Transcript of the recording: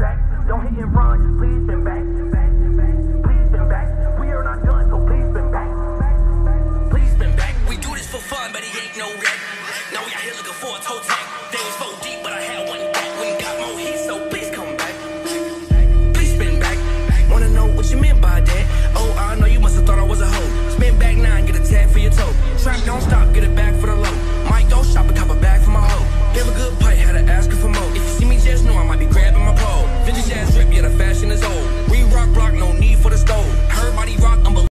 back. Don't hit and run, just please spin back. Please spin back. We are not done, so please spin back. Please spin back. We do this for fun, but he ain't no wreck. Now we out here looking for a toe tag.